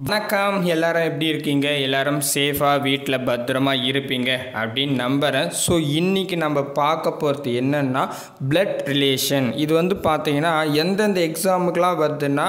வணக்கம் எல்லாரும் எப்படி இருக்கீங்க? எல்லாரும் சேஃபாக வீட்டில் பத்திரமா இருப்பீங்க அப்படின்னு நம்புகிறேன் ஸோ இன்றைக்கி நம்ம பார்க்க போகிறது என்னென்னா பிளட் ரிலேஷன் இது வந்து பார்த்தீங்கன்னா எந்தெந்த எக்ஸாமுக்கெலாம் வருதுன்னா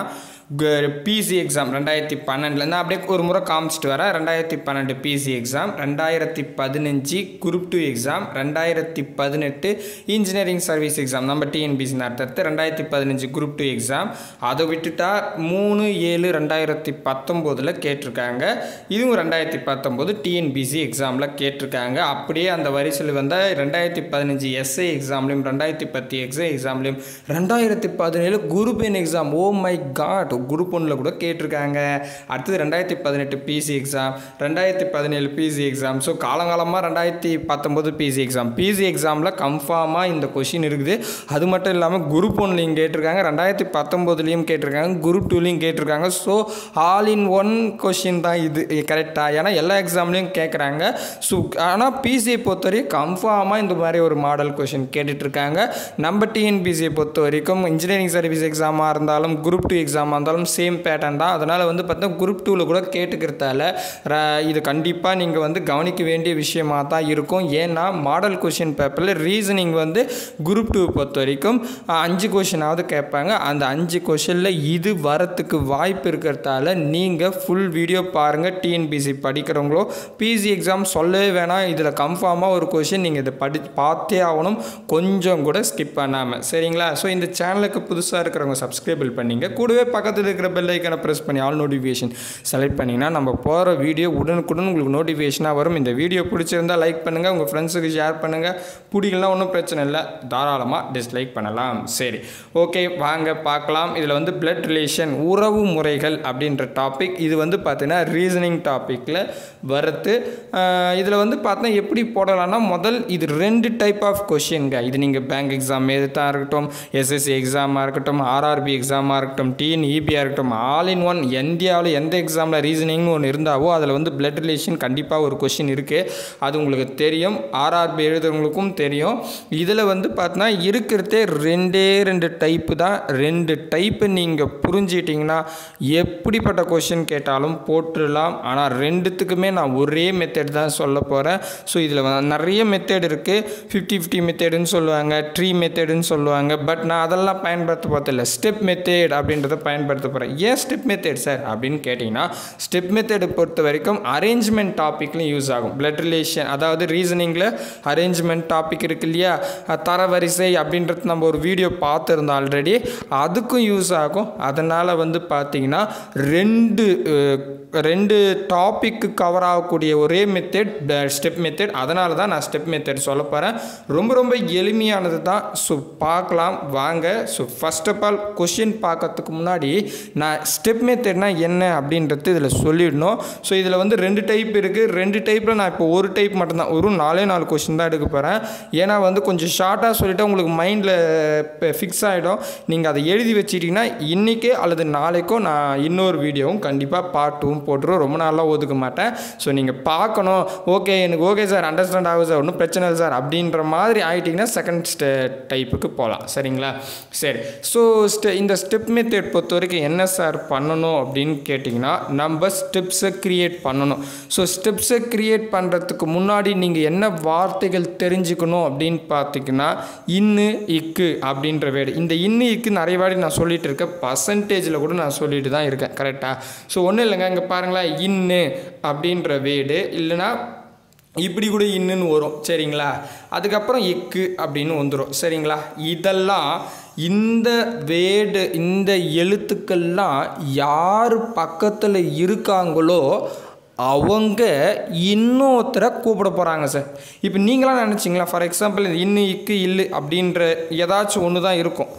பிசி எக்ஸாம் ரெண்டாயிரத்தி பன்னெண்டுலேருந்து அப்படியே ஒரு முறை காமிச்சிட்டு வரேன் ரெண்டாயிரத்தி பன்னெண்டு பிசி எக்ஸாம் ரெண்டாயிரத்தி பதினஞ்சு குரூப் டூ எக்ஸாம் ரெண்டாயிரத்தி பதினெட்டு இன்ஜினியரிங் சர்வீஸ் எக்ஸாம் நம்ம டிஎன்பிசி நடத்துறது ரெண்டாயிரத்தி பதினஞ்சு குரூப் டூ எக்ஸாம் அதை விட்டுட்டா மூணு ஏழு ரெண்டாயிரத்தி பத்தொம்போதில் கேட்டிருக்காங்க. இதுவும் ரெண்டாயிரத்தி பத்தொம்போது டிஎன்பிசி எக்ஸாமில் கேட்டிருக்காங்க. அப்படியே அந்த வரிசையில் வந்தால் ரெண்டாயிரத்தி பதினஞ்சு எஸ்ஐ எக்ஸாம்லேயும் ரெண்டாயிரத்தி பத்து எக்ஸ்ஐ எக்ஸாம்லேயும் ரெண்டாயிரத்தி பதினேழு குரூப் என் exam oh my god group ஒன்றில் கூட கேட்டிருக்காங்க. அடுத்தது ரெண்டாயிரத்தி பதினெட்டு பிசி எக்ஸாம் ரெண்டாயிரத்தி பதினேழு பிசி எக்ஸாம் ஸோ காலங்காலமாக ரெண்டாயிரத்தி பத்தொம்போது பிசி எக்ஸாம் பிசி எக்ஸாமில் கன்ஃபார்மாக இந்த கொஷின் இருக்குது. அது மட்டும் இல்லாமல் குரூப் ஒன்லையும் கேட்டிருக்காங்க. ரெண்டாயிரத்தி பத்தொம்போதுலேயும் கேட்டிருக்காங்க. குரூப் டூலையும் கேட்டிருக்காங்க. So all in one question தான் இது கரெக்டாக ஏன்னா எல்லா எக்ஸாம்லேயும் கேட்குறாங்க ஸோ ஆனால் பிசியை பொறுத்தவரைக்கும் கன்ஃபார்மாக இந்த மாதிரி ஒரு மாடல் கொஷின் கேட்டுட்ருக்காங்க நம்ம டிஎன்பிசியை பொறுத்த வரைக்கும் இன்ஜினியரிங் சர்வீஸ் எக்ஸாமாக இருந்தாலும் குரூப் டூ எக்ஸாமாக இருந்தாலும் சேம் பேட்டர்ன் தான். அதனால் வந்து பார்த்தா குரூப் டூவில் கூட கேட்டுக்கிறதால ர- இது கண்டிப்பாக நீங்கள் வந்து கவனிக்க வேண்டிய விஷயமாக தான் இருக்கும். ஏன்னா மாடல் கொஷின் பேப்பரில் ரீசனிங் வந்து குரூப் டூ பொறுத்த வரைக்கும் அஞ்சு கொஷினாவது கேட்பாங்க. அந்த அஞ்சு கொஷனில் இது வரத்துக்கு வாய்ப்பு இருக்கிறதால நீங்கள் ஃபுல் வீடியோ பாருங்கள் டிஎன்பிசி படிக்கிறவங்களோ பிசி எக்ஸாம் சொல்லவே வேணாம். இதில் கன்ஃபார்மாக ஒரு கொஷின் நீங்கள் இதை படி பார்த்தே ஆகணும். கொஞ்சம் கூட ஸ்கிப் பண்ணாமல் சரிங்களா? ஸோ இந்த சேனலுக்கு புதுசாக இருக்கிறவங்க சப்ஸ்கிரைபிள் பண்ணிங்க. கூடவே பக்கத்தில் இருக்கிற பெல் ஐக்கனை ப்ரெஸ் பண்ணி ஆல் நோட்டிஃபிகேஷன் செலக்ட் பண்ணிங்கன்னா நம்ம போகிற வீடியோ உடனுக்குடன் உங்களுக்கு நோட்டிஃபிகேஷனாக வரும். இந்த வீடியோ பிடிச்சிருந்தா லைக் பண்ணுங்கள் உங்கள் ஃப்ரெண்ட்ஸுக்கு ஷேர் பண்ணுங்கள் பிடிக்கலாம் ஒன்றும் பிரச்சனை இல்லை. தாராளமாக டிஸ்லைக் பண்ணலாம். சரி ஓகே வாங்க பார்க்கலாம். இதில் வந்து பிளட் ரிலேஷன் உறவு முறைகள் அப்படின்ற டாபிக் இது வந்து பார்த்திங்கன்னா ரீசனிங் டாப்பிக்கில் வருது. இதில் வந்து பார்த்தா எப்படி போடலாம்னா முதல் இது ரெண்டு டைப் ஆஃப் கொஷின்ங்க இது நீங்கள் பேங்க் எக்ஸாம் எதுத்தாக இருக்கட்டும் எஸ்எஸ்சி எக்ஸாமாக இருக்கட்டும் ஆர்ஆர்பி எக்ஸாமாக இருக்கட்டும் டிஎன்இபியாக இருக்கட்டும் ஆல் இன் ஒன் இந்தியாவில் எந்த எக்ஸாமில் ரீசனிங்னு ஒன்று இருந்தாவோ அதில் வந்து பிளட் ரிலேஷன் கண்டிப்பாக ஒரு கொஷின் இருக்குது அது உங்களுக்கு தெரியும். ஆர்ஆர்பி எழுதுறவங்களுக்கும் தெரியும். இதில் வந்து பார்த்தீங்கன்னா இருக்கிறதே ரெண்டே ரெண்டு டைப்பு தான். ரெண்டு டைப்பு நீங்கள் புரிஞ்சிட்டிங்கன்னா எப்படிப்பட்ட கொஷின் கேட்டாலும் போட்டுடலாம். ஆனால் ரெண்டுத்துக்குமே நான் ஒரே மெத்தட் தான் சொல்ல போகிறேன் ஸோ இதில் நிறைய மெத்தட் இருக்குது ஃபிஃப்டி ஃபிஃப்டி மெத்தடுன்னு சொல்லுவாங்க ட்ரீ மெத்தடுன்னு சொல்லுவாங்க. பட் நான் அதெல்லாம் பயன்படுத்த பார்த்தில்ல ஸ்டெப் மெத்தேட் அப்படின்றத பயன்படுத்த போகிறேன் ஏன் ஸ்டெப் மெத்தட் சார் அப்படின்னு கேட்டிங்கன்னா ஸ்டெப் மெத்தடை பொறுத்த வரைக்கும் அரேஞ்ச்மெண்ட் டாப்பிக்லையும் யூஸ் ஆகும். பிளட் ரிலேஷன் அதாவது ரீசனிங்கில் அரேஞ்ச்மெண்ட் டாபிக் இருக்கு இல்லையா? தரவரிசை அப்படின்றது நம்ம ஒரு வீடியோ பார்த்துருந்தோம் ஆல்ரெடி அதுக்கும் யூஸ் ஆகும். அதனால் வந்து பார்த்தீங்கன்னா ரெண்டு ரெண்டு டாப்பிக்கு கவர் ஆகக்கூடிய ஒரே மெத்தட் ஸ்டெப் மெத்தட் அதனால தான் நான் ஸ்டெப் மெத்தட் சொல்ல போகிறேன் ரொம்ப ரொம்ப எளிமையானது தான் ஸோ பார்க்கலாம். வாங்க. So first of all question பார்க்கறதுக்கு முன்னாடி நான் ஸ்டெப் மெத்தட்னா என்ன அப்படின்றது இதில் சொல்லிடணும். ஸோ இதில் வந்து ரெண்டு டைப் இருக்குது ரெண்டு டைப்பில் நான் இப்போ ஒரு டைப் மட்டும்தான் ஒரு நாலே நாலு கொஷின் தான் எடுக்க போகிறேன் ஏன்னா வந்து கொஞ்சம் ஷார்ட்டாக சொல்லிவிட்டு உங்களுக்கு மைண்டில் ஃபிக்ஸ் ஆகிடும் நீங்கள் அதை எழுதி வச்சிட்டிங்கன்னா இன்றைக்கே அல்லது நாளைக்கும் நான் இன்னொரு வீடியோவும் கண்டிப்பாக பார்ட்டும் போட்டுரும். ரொம்ப நாளாக ஒதுக்க மாட்டேன். ஸோ நீங்கள் பார்க்கணும். ஓகே எனக்கு ஓகே சார் அண்டர்ஸ்டாண்ட் ஆகும் சார் ஒன்றும் பிரச்சனை இல்லை சார் அப்படின்ற மாதிரி ஆகிட்டிங்கன்னா செகண்ட் ஸ்டெ டைப்புக்கு போகலாம் சரிங்களா? சரி. ஸோ ஸ்டெ இந்த ஸ்டெப் மெத்தட் பொறுத்த வரைக்கும் என்ன சார் பண்ணணும் அப்படின்னு கேட்டிங்கன்னா நம்ம ஸ்டெப்ஸை க்ரியேட் பண்ணணும். ஸோ ஸ்டெப்ஸை க்ரியேட் பண்ணுறதுக்கு முன்னாடி நீங்கள் என்ன வார்த்தைகள் தெரிஞ்சுக்கணும் அப்படின்னு பார்த்தீங்கன்னா இன்னு இக்கு அப்படின்ற வேர்டு. இந்த இன்னு இக்கு நிறைய வாடி நான் சொல்லிகிட்டு இருக்கேன். பர்சன்டேஜில் கூட நான் சொல்லிட்டு தான் இருக்கேன். கரெக்டாக ஸோ ஒன்றும் இல்லைங்க. இங்கே பாருங்களேன். இன்னு அப்படின்ற வேர்டு. இல்லைன்னா இப்படி கூட இன்னுன்னு வரும். சரிங்களா? அதுக்கப்புறம் எக்கு அப்படின்னு வந்துடும் சரிங்களா? இதெல்லாம் இந்த வேடு இந்த எழுத்துக்கள்லாம் யார் பக்கத்தில் இருக்காங்களோ அவங்க இன்னொருத்தரை கூப்பிட போகிறாங்க சார். இப்போ நீங்களாம் நினச்சிங்களா ஃபார் எக்ஸாம்பிள் இன்னு இக்கு இல்லு அப்படின்ற ஏதாச்சும் ஒன்று தான் இருக்கும்.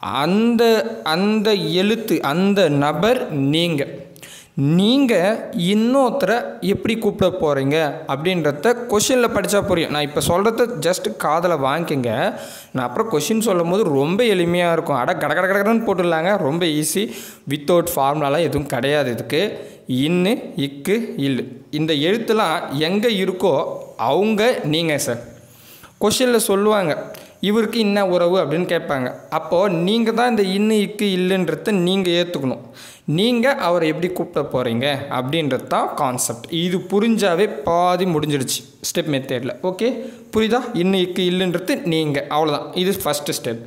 அந்த அந்த எழுத்து அந்த நபர் நீங்கள் நீங்கள் இன்னொருத்தரை எப்படி கூப்பிட போகிறீங்க அப்படின்றத கொஷினில் படித்தா புரியும். நான் இப்போ சொல்கிறத ஜஸ்ட் காதில் வாங்கிக்கங்க. நான் அப்புறம் கொஷின் சொல்லும் போது ரொம்ப எளிமையாக இருக்கும். அட கட கட கடன்னு போட்டுடலாங்க. ரொம்ப ஈஸி வித்தவுட் ஃபார்முலாலாம் எதுவும் கிடையாது இதுக்கு. இன்னு இக்கு இல்லு இந்த எழுத்துலாம் எங்கே இருக்கோ அவங்க நீங்கள் சார் கொஷினில் சொல்லுவாங்க. இவருக்கு என்ன உறவு அப்படின்னு கேட்பாங்க. அப்போது நீங்கள் தான் இந்த இன்னு இக்கு இல்லைன்றத நீங்கள் ஏற்றுக்கணும் நீங்கள் அவரை எப்படி கூப்பிட போகிறீங்க அப்படின்றது தான் கான்செப்ட் இது புரிஞ்சாவே பாதி முடிஞ்சிடுச்சு. ஸ்டெப் மெத்தேடில் ஓகே புரியுதா? இன்னு இக்கு இல்லைன்றது நீங்கள் அவ்வளோதான் இது ஃபஸ்ட்டு ஸ்டெப்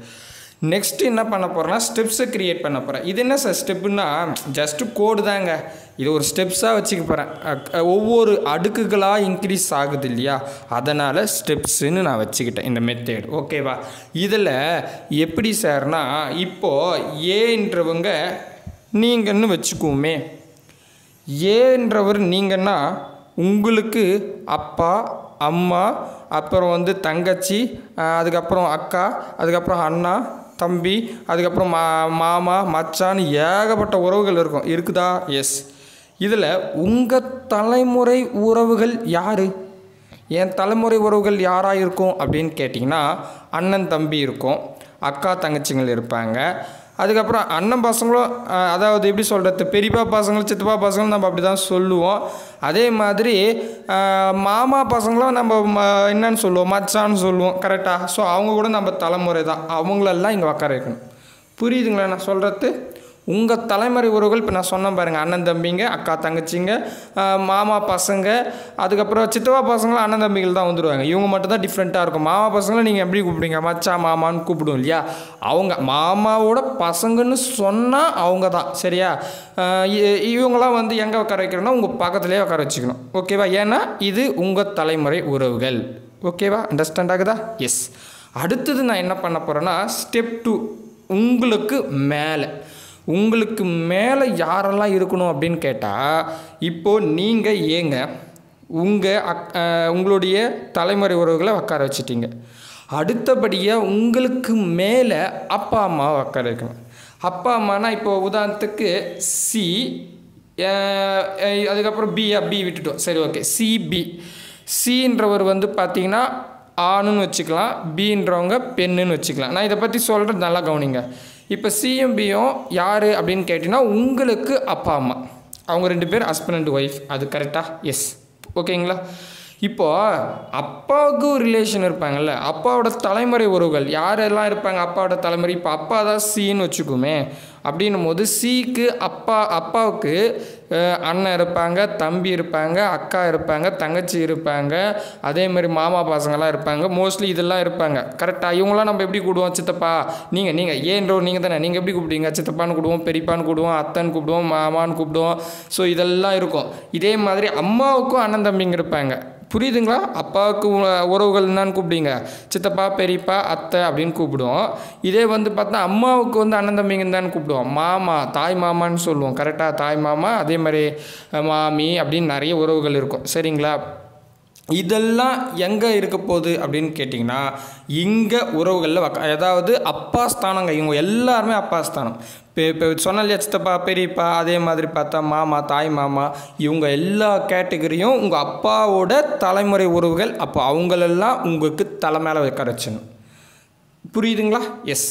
நெக்ஸ்ட் என்ன பண்ண போகிறேன்னா ஸ்டெப்ஸை க்ரியேட் பண்ண போகிறேன் இது என்ன சார் ஸ்டெப்புன்னா ஜஸ்ட்டு கோடு தாங்க. இது ஒரு ஸ்டெப்ஸாக வச்சுக்க போகிறேன் ஒவ்வொரு அடுக்குகளாக இன்க்ரீஸ் ஆகுது இல்லையா? அதனால் ஸ்டெப்ஸுன்னு நான் வச்சுக்கிட்டேன் இந்த மெத்தேட் ஓகேவா இதில் எப்படி சார்னா இப்போது ஏன்றவங்க நீங்கன்னு வச்சுக்குவோமே. ஏன்றவர் நீங்கன்னா உங்களுக்கு அப்பா அம்மா அப்புறம் வந்து தங்கச்சி அதுக்கப்புறம் அக்கா அதுக்கப்புறம் அண்ணா தம்பி அதுக்கப்புறம் மா மாமா மச்சான்னு ஏகப்பட்ட உறவுகள் இருக்கும். இருக்குதா? எஸ் இதில் உங்கள் தலைமுறை உறவுகள் யார்? என் தலைமுறை உறவுகள் யாராக இருக்கும் அப்படின்னு கேட்டிங்கன்னா அண்ணன் தம்பி இருக்கும். அக்கா தங்கச்சிங்கள் இருப்பாங்க. அதுக்கப்புறம் அண்ணன் பசங்களும் அதாவது எப்படி சொல்கிறது பெரியப்பா பசங்களும் சித்தப்பா பசங்களும் நம்ம அப்படி தான் சொல்லுவோம். அதே மாதிரி மாமா பசங்களும் நம்ம ம- என்னன்னு சொல்லுவோம் மச்சான்னு சொல்லுவோம் கரெக்டாக ஸோ அவங்க கூட நம்ம தலைமுறை தான் அவங்களெல்லாம் இங்கே உட்கார வைக்கணும். புரியுதுங்களா நான் சொல்கிறது உங்கள் தலைமுறை உறவுகள் இப்போ நான் சொன்னேன் பாருங்கள் அண்ணன் தம்பிங்க அக்கா தங்கச்சிங்க மாமா பசங்க அதுக்கப்புறம் சித்தப்பா பசங்களும் அண்ணன் தம்பிகள் தான் வந்துடுவாங்க இவங்க மட்டும் தான் டிஃப்ரெண்ட்டாக இருக்கும். மாமா பசங்களை நீங்கள் எப்படி கூப்பிடுங்க மச்சா மாமான்னு கூப்பிடுவோம் இல்லையா? அவங்க மாமாவோட பசங்கன்னு சொன்னால் அவங்க தான் சரியா? இ- இவங்களாம் வந்து எங்கே உட்கார வைக்கிறோன்னா உங்கள் பக்கத்துலேயே உட்கார வச்சுக்கணும். ஓகேவா ஏன்னா இது உங்கள் தலைமுறை உறவுகள். ஓகேவா அண்டர்ஸ்டாண்ட் ஆகுதா? எஸ் அடுத்தது நான் என்ன பண்ண போகிறேன்னா ஸ்டெப் டூ உங்களுக்கு மேலே. உங்களுக்கு மேலே யாரெல்லாம் இருக்கணும் அப்படின்னு கேட்டால் இப்போது நீங்கள் ஏங்க உங்கள் அக் உங்களுடைய தலைமுறை உறவுகளை உட்கார வச்சிட்டீங்க. அடுத்தபடியாக உங்களுக்கு மேலே அப்பா அம்மா உட்கார வைக்கணும். அப்பா அம்மானா இப்போ உதாரணத்துக்கு சி அதுக்கப்புறம் பி பி விட்டுட்டோம். சரி ஓகே. சிபி சின்றவர் வந்து பார்த்தீங்கன்னா ஆணுன்னு வச்சுக்கலாம். பின்றவங்க பெண்ணுன்னு வச்சுக்கலாம். நான் இதை பற்றி சொல்கிறது நல்லா கவனிங்க. இப்போ சியும் பியும் யார் அப்படின்னு கேட்டிங்கன்னா உங்களுக்கு அப்பா அம்மா. அவங்க ரெண்டு பேர் ஹஸ்பண்ட் அண்ட் ஒய்ஃப் அது கரெக்டாக எஸ் ஓகேங்களா இப்போ அப்பாவுக்கு ஒரு ரிலேஷன் இருப்பாங்கல்ல அப்பாவோட தலைமுறை உறவுகள் யாரெல்லாம் இருப்பாங்க? அப்பாவோட தலைமுறை. இப்போ அப்பா தான் சின்னு வச்சுக்குமே. அப்படின்னும் போது சிக்கு அப்பா அப்பாவுக்கு அண்ணன் இருப்பாங்க தம்பி இருப்பாங்க அக்கா இருப்பாங்க தங்கச்சி இருப்பாங்க அதே மாதிரி மாமா பசங்களாம் இருப்பாங்க மோஸ்ட்லி இதெல்லாம் இருப்பாங்க. கரெக்டாக இவங்களாம் நம்ம எப்படி கூடுவோம் சித்தப்பா? நீங்கள் நீங்கள் ஏன்றோ நீங்கள் தானே? நீங்கள் எப்படி கூப்பிடுவீங்க? சித்தப்பான்னு கூப்பிடுவோம் பெரியப்பான்னு கூப்பிடுவோம் அத்தன்னு கூப்பிடுவோம் மாமான்னு கூப்பிடுவோம். ஸோ இதெல்லாம் இருக்கும். இதே மாதிரி அம்மாவுக்கும் அண்ணன் தம்பிங்க இருப்பாங்க. புரியுதுங்களா? அப்பாவுக்கு உ- உறவுகள் தான் கூப்பிடுங்க. சித்தப்பா பெரியப்பா அத்தை அப்படின்னு கூப்பிடுவோம். இதே வந்து பார்த்தா அம்மாவுக்கு வந்து அண்ணன் தம்பிங்கன்னு தான் கூப்பிடுவோம். மாமா தாய் மாமான்னு சொல்லுவோம். கரெக்டாக தாய் மாமா அதே மாதிரி மாமி அப்படின்னு நிறைய உறவுகள் இருக்கும். சரிங்களா? இதெல்லாம் எங்கே இருக்க போகுது அப்படின்னு கேட்டிங்கன்னா இங்கே உறவுகளில் வக்க அதாவது அப்பா ஸ்தானங்க இவங்க எல்லாருமே அப்பா ஸ்தானம். இப்போ இப்போ சொன்ன இல்லையா சித்தப்பா பெரியப்பா அதே மாதிரி பார்த்தா மாமா தாய் மாமா இவங்க எல்லா கேட்டகரியும் உங்கள் அப்பாவோட தலைமுறை உறவுகள் அப்போ அவங்களெல்லாம் உங்களுக்கு தலை மேலே உட்கார வச்சிடணும். புரியுதுங்களா? எஸ்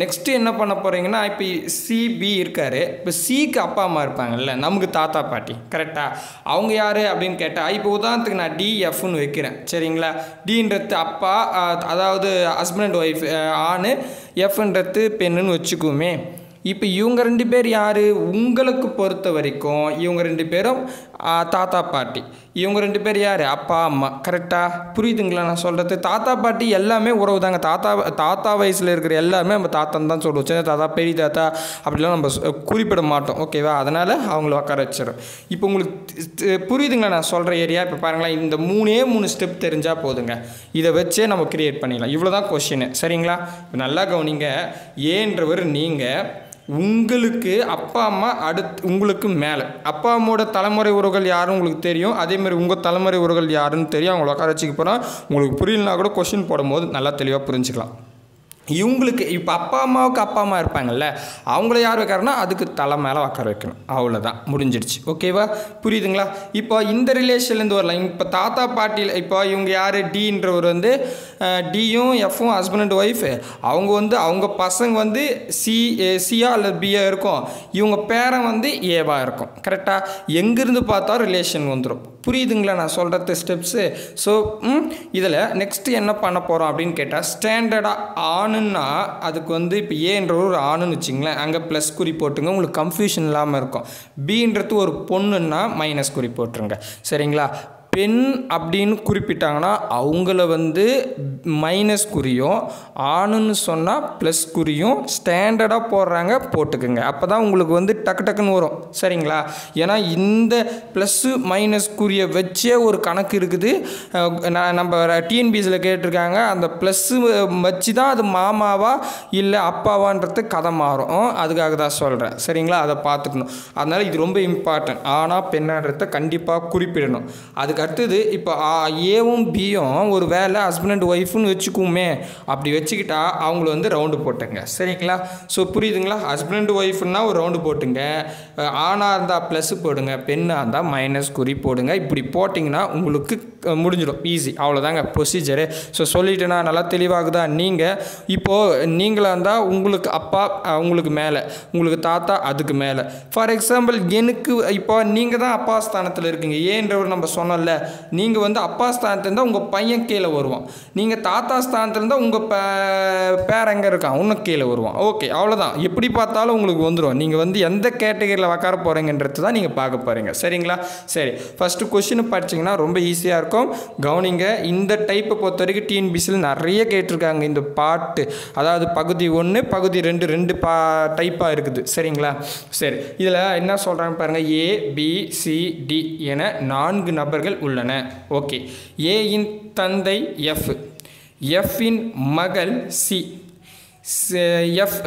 நெக்ஸ்ட்டு என்ன பண்ண போகிறீங்கன்னா இப்போ சிபி இருக்கார். இப்போ சிக்கு அப்பா அம்மா இருப்பாங்கல்ல நமக்கு தாத்தா பாட்டி கரெக்டாக அவங்க யார் அப்படின்னு கேட்டால் இப்போ உதாரணத்துக்கு நான் டிஎஃப்னு வைக்கிறேன் சரிங்களா? டின்றது அப்பா அதாவது ஹஸ்பண்ட் ஒய்ஃப் ஆணு எஃப்ன்றது பெண்ணுன்னு வச்சுக்குவோமே. இப்போ இவங்க ரெண்டு பேர் யார்? உங்களுக்கு பொறுத்த வரைக்கும் இவங்க ரெண்டு பேரும் தாத்தா பாட்டி. இவங்க ரெண்டு பேர் யார்? அப்பா அம்மா. கரெக்டாக புரியுதுங்களா நான் சொல்கிறது தாத்தா பாட்டி எல்லாமே உறவு தாங்க. தாத்தா தாத்தா வயசில் இருக்கிற எல்லாருமே நம்ம தாத்தான்னு தான் சொல்லுவோம். சின்ன தாத்தா பெரிய தாத்தா அப்படிலாம் நம்ம குறிப்பிட மாட்டோம். ஓகேவா அதனால் அவங்கள உட்கார வச்சிடும் இப்போ உங்களுக்கு புரியுதுங்களா நான் சொல்கிற ஏரியா இப்போ பாருங்களேன் இந்த மூணே மூணு ஸ்டெப் தெரிஞ்சால் போதுங்க. இதை வச்சே நம்ம க்ரியேட் பண்ணிடலாம். இவ்வளோ தான் கொஷின் சரிங்களா? இப்போ நல்லா கவனிங்க. ஏன்றவர் நீங்கள் உங்களுக்கு அப்பா அம்மா அடுத்து உங்களுக்கு மேலே. அப்பா அம்மாவோட தலைமுறை உறவுகள் யாருன்னு உங்களுக்கு தெரியும். அதேமாதிரி உங்கள் தலைமுறை உறவுகள் யாருன்னு தெரியும். அவங்கள உட்கார வச்சுக்க போகிறோம் உங்களுக்கு புரியலனா கூட கொஷின் போடும்போது நல்லா தெளிவாக புரிஞ்சுக்கலாம். இவங்களுக்கு இப்போ அப்பா அம்மாவுக்கு அப்பா அம்மா இருப்பாங்கல்ல அவங்கள யார் வைக்காருன்னா அதுக்கு தலை மேலே உட்கார வைக்கணும். அவ்வளோதான் முடிஞ்சிடுச்சு. ஓகேவா? புரியுதுங்களா? இப்போ இந்த ரிலேஷன்லேருந்து வரலாம். இப்போ தாத்தா பாட்டியில் இப்போ இவங்க யார்? டீன்றவர் வந்து டியும் எஃப்பும் ஹஸ்பண்ட் அண்ட் ஒய்ஃபு அவங்க வந்து அவங்க பசங்க வந்து சி சியா இல்லை பியா இருக்கும். இவங்க பேரன் வந்து ஏவா இருக்கும். கரெக்டாக எங்கேருந்து பார்த்தா ரிலேஷன் வந்துடும் புரியுதுங்களா? நான் சொல்கிறது ஸ்டெப்ஸு ஸோ இதில் நெக்ஸ்ட்டு என்ன பண்ண போகிறோம் அப்படின்னு கேட்டால் ஸ்டாண்டர்டாக ஆணுன்னா அதுக்கு வந்து இப்போ ஏன்ற ஒரு ஆணுன்னு வச்சிங்களேன் அங்கே ப்ளஸ் குறி போட்டுங்க உங்களுக்கு கன்ஃபியூஷன் இல்லாமல் இருக்கும். பீன்றது ஒரு பொண்ணுன்னா மைனஸ் குறி போட்டுருங்க. சரிங்களா? பெண் அப்படின்னு குறிப்பிட்டாங்கன்னா அவங்கள வந்து மைனஸ் குறியும் ஆணுன்னு சொன்னால் ப்ளஸ் குறியும் ஸ்டாண்டர்டாக போடுறாங்க போட்டுக்குங்க. அப்போ தான் உங்களுக்கு வந்து டக்கு டக்குன்னு வரும். சரிங்களா? ஏன்னா இந்த ப்ளஸ்ஸு மைனஸ் குறியை வச்சே ஒரு கணக்கு இருக்குது. நான் நம்ம டிஎன்பிஎஸில் கேட்டிருக்காங்க அந்த ப்ளஸ்ஸு வச்சு தான் அது மாமாவா இல்லை அப்பாவான்றது கதை மாறும். அதுக்காக தான் சொல்கிறேன் சரிங்களா? அதை பார்த்துக்கணும். அதனால் இது ரொம்ப இம்பார்ட்டன்ட் ஆனால் பெண்ணான்றதை கண்டிப்பாக குறிப்பிடணும். அதுக்கு அடுத்தது இப்போ ஏவும் பியும் ஒரு வேலை ஹஸ்பண்ட் அண்ட் ஒய்ஃப்னு வச்சுக்குமே அப்படி வச்சுக்கிட்டா அவங்கள வந்து ரவுண்டு போட்டுங்க. சரிங்களா? ஸோ புரியுதுங்களா? ஹஸ்பண்ட் அண்ட் ஒய்ஃப்னா ஒரு ரவுண்டு போட்டுங்க. ஆணாக இருந்தால் ப்ளஸ் போடுங்க. பெண்ணாக இருந்தால் மைனஸ் குறி போடுங்க. இப்படி போட்டிங்கன்னா உங்களுக்கு முடிஞ்சிடும். ஈஸி அவ்வளோதாங்க ப்ரொசீஜரு ஸோ சொல்லிட்டேன்னா நல்லா தெளிவாகுதா? நீங்கள் இப்போது நீங்களாக இருந்தால் உங்களுக்கு அப்பா உங்களுக்கு மேலே. உங்களுக்கு தாத்தா அதுக்கு மேலே. ஃபார் எக்ஸாம்பிள் எனக்கு இப்போ நீங்கள் தான் அப்பா ஸ்தானத்தில் இருக்கீங்க. ஏன்றவர் நம்ம சொன்னோம்ல நீங்கள் வந்து அப்பா ஸ்தானத்துலேருந்தால் உங்கள் பையன் கீழே வருவான். நீங்கள் தாத்தா ஸ்தானத்தில் இருந்தால் உங்கள் பே பேர் எங்கே இருக்கான். இன்னும் கீழே வருவான். ஓகே அவ்வளோதான் எப்படி பார்த்தாலும் உங்களுக்கு வந்துடும் நீங்கள் வந்து எந்த கேட்டகரியில் உக்கார போகிறீங்கன்றது தான் நீங்கள் பார்க்க போகிறீங்க சரிங்களா? சரி. ஃபஸ்ட்டு கொஷின் படிச்சிங்கன்னா ரொம்ப ஈஸியாக இருக்கும். கவனிங்க. இந்த டைப்பை பொறுத்த வரைக்கும் டிஎன்பிசியில் நிறைய கேட்டிருக்காங்க இந்த பாட்டு. அதாவது பகுதி ஒன்று பகுதி ரெண்டு ரெண்டு பா டைப்பாக இருக்குது. சரிங்களா? சரி. இதில் என்ன சொல்கிறாங்க பாருங்கள் ஏ பி சி டி என நான்கு நபர்கள் உள்ளன. ஓகே ஏயின் தந்தை எஃப் எஃப்பின் மகள் சி எஃப்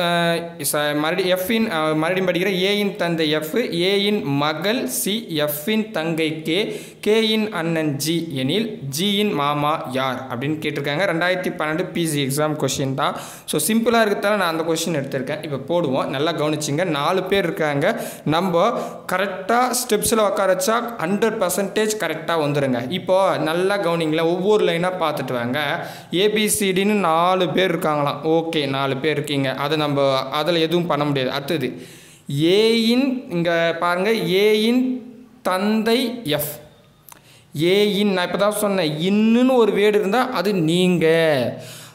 மறுபடியும் எஃப்பின் மறுபடியும் படிக்கிற ஏயின் தந்தை எஃப் ஏயின் மகள் சி எஃப்பின் தங்கை கே கேயின் அண்ணன் ஜி எனில் ஜியின் மாமா யார் அப்படின்னு கேட்டிருக்காங்க. ரெண்டாயிரத்தி பன்னெண்டு பிசி எக்ஸாம் கொஷின் தான். ஸோ சிம்பிளாக இருக்கிறதால நான் அந்த கொஷின் எடுத்திருக்கேன். இப்போ போடுவோம். நல்லா கவனிச்சிங்க. நாலு பேர் இருக்காங்க. நம்ம கரெக்டாக ஸ்டெப்ஸில் உட்கார வச்சா ஹண்ட்ரட் பர்சன்டேஜ் கரெக்டாக வந்துடுங்க இப்போது நல்லா கவனிங்களேன். ஒவ்வொரு லைனாக பார்த்துட்டு வாங்க. ஏபிசிடின்னு நாலு பேர் இருக்காங்களாம். ஓகே நாலு நாலு பேர் இருக்கீங்க. அதை நம்ம அதில் எதுவும் பண்ண முடியாது. அடுத்தது ஏயின் இங்கே பாருங்கள் ஏயின் தந்தை எஃப் ஏயின் நான் இப்போ தான் சொன்னேன் இன்னுன்னு ஒரு வேர்டு இருந்தால் அது நீங்கள்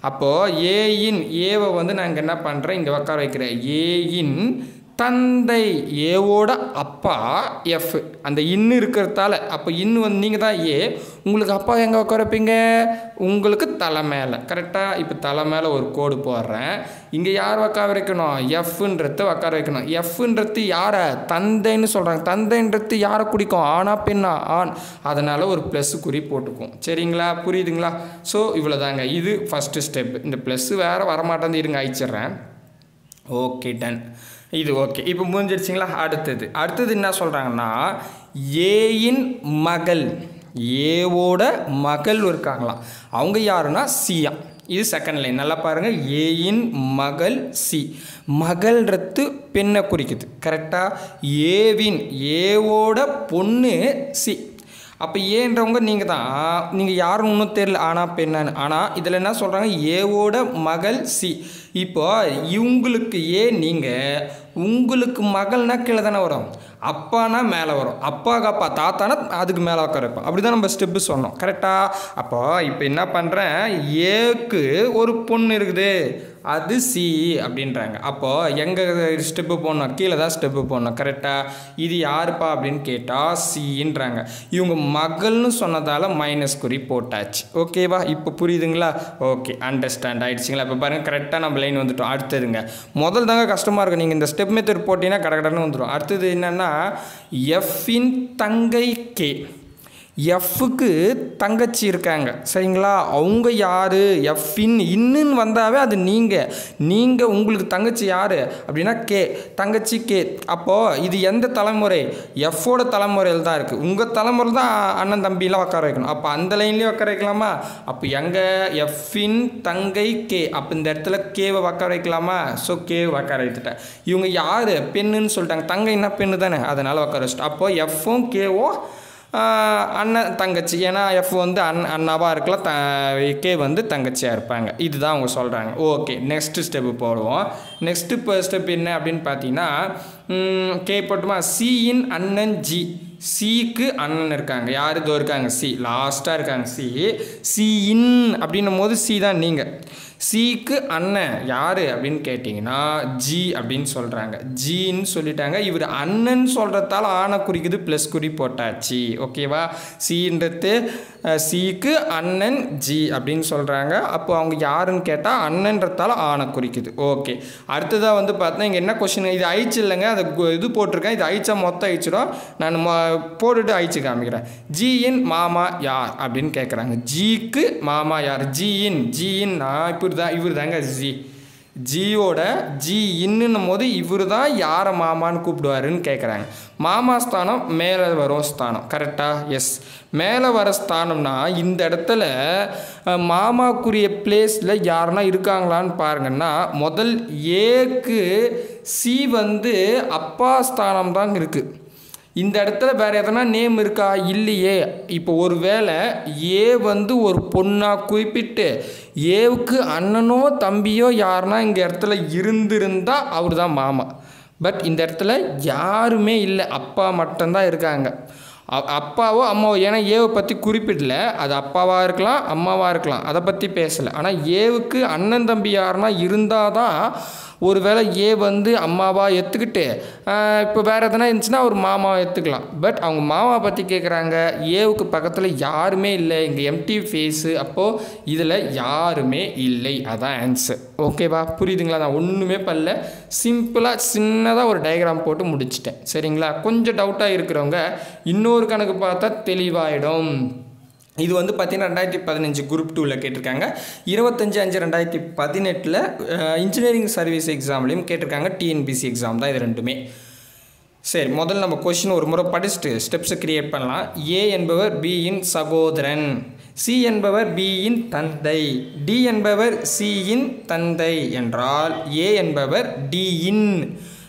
அப்போது ஏயின் ஏவை வந்து நான் இங்கே என்ன பண்ணுறேன் இங்கே உட்கார வைக்கிறேன். ஏயின் தந்தை ஏவோட அப்பா எஃப் அந்த இன்னு இருக்கிறதால அப்போ இன்னு வந்து நீங்கள் தான் ஏ உங்களுக்கு அப்பா எங்கே உட்காரப்பீங்க உங்களுக்கு தலை மேலே. கரெக்டாக இப்போ தலை மேலே ஒரு கோடு போடுறேன். இங்கே யார் உட்கார வைக்கணும்? எஃப்ன்றத உட்கார வைக்கணும். எஃப்ன்றது யாரை? தந்தைன்னு சொல்கிறாங்க தந்தைன்றது யாரை குடிக்கும்? ஆனா பெண்ணா? ஆண். அதனால் ஒரு ப்ளஸ் குறி போட்டுக்கும். சரிங்களா? புரியுதுங்களா? ஸோ இவ்வளோதாங்க இது ஃபஸ்ட்டு ஸ்டெப் இந்த ப்ளஸ்ஸு வேறு வரமாட்டேன் இருங்க அழிச்சிட்றேன். ஓகே டன் இது ஓகே. இப்போ முடிஞ்சிருச்சிங்களா அடுத்தது. அடுத்தது என்ன சொல்கிறாங்கன்னா ஏயின் மகள். ஏவோட மகள் இருக்காங்களாம். அவங்க யாருன்னா சியா. இது செகண்ட் லைன் நல்லா பாருங்கள் ஏயின் மகள் சி. மகள்ன்றது பெண்ணை குறிக்குது. கரெக்டாக ஏவின் ஏவோட பொண்ணு சி. அப்போ ஏன்றவங்க நீங்கள் தான். நீங்கள் யாரும் இன்னும் தெரியல. ஆனால் பெண்ணான்னு. ஆனால் இதில் என்ன சொல்கிறாங்க ஏவோட மகள் சி. இப்போ இவங்களுக்கு ஏ நீங்கள் உங்களுக்கு மகள்னா கீழே தானே வரும். அப்பானா மேலே வரும். அப்பாவுக்கு அப்பா தாத்தானா அதுக்கு மேலே உட்கார வைப்போம். அப்படி தான் நம்ம ஸ்டெப்பு சொன்னோம். கரெக்டாக அப்போ இப்போ என்ன பண்ணுறேன் ஏக்கு ஒரு பொண்ணு இருக்குது. அது சி அப்படின்றாங்க. அப்போது எங்கே ஸ்டெப்பு போடணும்? கீழே தான் ஸ்டெப்பு போடணும். கரெக்டாக இது யாருப்பா அப்படின்னு கேட்டால் சின்றாங்க இவங்க மகள்னு சொன்னதால் மைனஸ் குறி போட்டாச்சு. ஓகேவா இப்போ புரியுதுங்களா? ஓகே அண்டர்ஸ்டாண்ட் ஆகிடுச்சிங்களா இப்போ பாருங்கள் கரெக்டாக நம்ம லைன் வந்துட்டோம். அடுத்ததுங்க. முதல் தாங்க கஷ்டமாக இருக்கும் நீங்கள் இந்த ஸ்டெப் மெத்தட் போட்டிங்கன்னா கடகடன்னு வந்துடும் அடுத்தது என்னென்னா எஃப்பின் தங்கை கே எஃப்க்கு தங்கச்சி இருக்காங்க. சரிங்களா? அவங்க யார்? எஃப்இன் இன்னுன்னு வந்தாவே அது நீங்கள் நீங்கள் உங்களுக்கு தங்கச்சி யார்? அப்படின்னா கே தங்கச்சி கே அப்போது இது எந்த தலைமுறை? எஃப்போட தலைமுறையில் தான் இருக்குது உங்கள் தலைமுறை தான் அண்ணன் தம்பிலாம் உட்கார வைக்கணும். அப்போ அந்த லைன்லேயே உட்கார வைக்கலாமா? அப்போ எங்கள் எஃப்பின் தங்கை கே அப்போ இந்த இடத்துல கேவை உட்கார வைக்கலாமா? ஸோ கேவை உட்கார வைத்துட்டேன். இவங்க யார்? பெண்ணுன்னு சொல்லிட்டாங்க. தங்கைன்னா பெண்ணு தானே. அதனால் உட்கார வச்சுட்டேன் அப்போது எஃப்பும் கேவும் அண்ணன் தங்கச்சி. ஏன்னா எஃப் வந்து அண் அண்ணாவாக இருக்கலாம் த கே வந்து தங்கச்சியாக இருப்பாங்க. இதுதான் அவங்க சொல்கிறாங்க ஓகே நெக்ஸ்ட் ஸ்டெப்பு போடுவோம். நெக்ஸ்ட்டு இப்போ ஸ்டெப் என்ன அப்படின்னு பார்த்தீங்கன்னா கே போட்டுமா? சியின் அண்ணன் ஜி சிக்கு அண்ணன் இருக்காங்க. யார் இதோ இருக்காங்க? சி லாஸ்ட்டாக இருக்காங்க. சி சி இன் அப்படின்னும் போது சி தான் நீங்கள் சிக்கு அண்ணன் யார் அப்படின்னு கேட்டிங்கன்னா ஜி அப்படின்னு சொல்கிறாங்க ஜின்னு சொல்லிட்டாங்க. இவர் அண்ணன் சொல்கிறதால ஆனை குறிக்குது ப்ளஸ் குறி போட்டாச்சு. ஓகேவா சின்றது சிக்கு அண்ணன் ஜி அப்படின்னு சொல்கிறாங்க அப்போ அவங்க யாருன்னு கேட்டால் அண்ணன்றதால ஆணை குறிக்குது. ஓகே. அடுத்ததாக வந்து பார்த்தா இங்கே என்ன கொஷின் இது அழிச்சு இல்லைங்க. அது இது போட்டிருக்கேன். இது அழிச்சா மொத்தம் அழிச்சிடும் நான் போட்டுட்டு அழிச்சு காமிக்கிறேன். ஜியின் மாமா யார்? அப்படின்னு கேட்குறாங்க ஜிக்கு மாமா யார்? ஜியின். ஜியின் நான் இப்படி தான் இவர் தாங்க ஜி. ஜியோட ஜி இன்னும் போது இவர் தான் யாரை மாமான்னு கூப்பிடுவாருன்னு கேட்குறாங்க மாமா ஸ்தானம் மேலே வரும் ஸ்தானம். கரெக்டாக எஸ் மேலே வர ஸ்தானம்னா இந்த இடத்துல மாமாக்குரிய பிளேஸில் யாருன்னா இருக்காங்களான்னு பாருங்கன்னா முதல் ஏக்கு சி வந்து அப்பா ஸ்தானம் தான் இருக்குது இந்த இடத்துல வேறு எதனா நேம் இருக்கா? இல்லையே. இப்போ ஒரு வேளை ஏ வந்து ஒரு பொண்ணாக குறிப்பிட்டு ஏவுக்கு அண்ணனோ தம்பியோ யாருனா இந்த இடத்துல இருந்திருந்தால் அவர் தான் மாமா. பட் இந்த இடத்துல யாருமே இல்லை. அப்பா மட்டும்தான் இருக்காங்க. அப்பாவோ அம்மாவோ ஏன்னா ஏவை பற்றி குறிப்பிடல. அது அப்பாவாக இருக்கலாம் அம்மாவாக இருக்கலாம். அதை பற்றி பேசலை. ஆனால் ஏவுக்கு அண்ணன் தம்பி யாருன்னா இருந்தால் தான் ஒருவேளை ஏ வந்து அம்மாவா எடுத்துக்கிட்டு இப்போ வேறு எதனா இருந்துச்சுன்னா ஒரு மாமாவை எடுத்துக்கலாம் பட் அவங்க மாமாவை பற்றி கேட்குறாங்க ஏவுக்கு பக்கத்தில் யாருமே இல்லை. இங்கே எம்டி ஃபேஸு அப்போது இதில் யாருமே இல்லை. அதான் ஆன்சர் ஓகேவா புரியுதுங்களா? நான் ஒன்றுமே பண்ணல. சிம்பிளாக சின்னதாக ஒரு டயக்ராம் போட்டு முடிச்சிட்டேன். சரிங்களா? கொஞ்சம் டவுட்டாக இருக்கிறவங்க இன்னொரு கணக்கு பார்த்தா தெளிவாயிடும். இது வந்து பார்த்தீங்கன்னா ரெண்டாயிரத்தி பதினஞ்சு குரூப் டூவில் கேட்டிருக்காங்க. இருபத்தஞ்சு அஞ்சு ரெண்டாயிரத்தி பதினெட்டில் இன்ஜினியரிங் சர்வீஸ் எக்ஸாம்லேயும் கேட்டிருக்காங்க. டிஎன்பிசி எக்ஸாம் தான் இது ரெண்டுமே. சரி முதல்ல நம்ம கொஷின் ஒரு முறை படிச்சுட்டு ஸ்டெப்ஸை கிரியேட் பண்ணலாம். ஏ என்பவர் பியின் சகோதரன். சி என்பவர் பியின் தந்தை. டி என்பவர் சியின் தந்தை என்றால் ஏ என்பவர் டியின்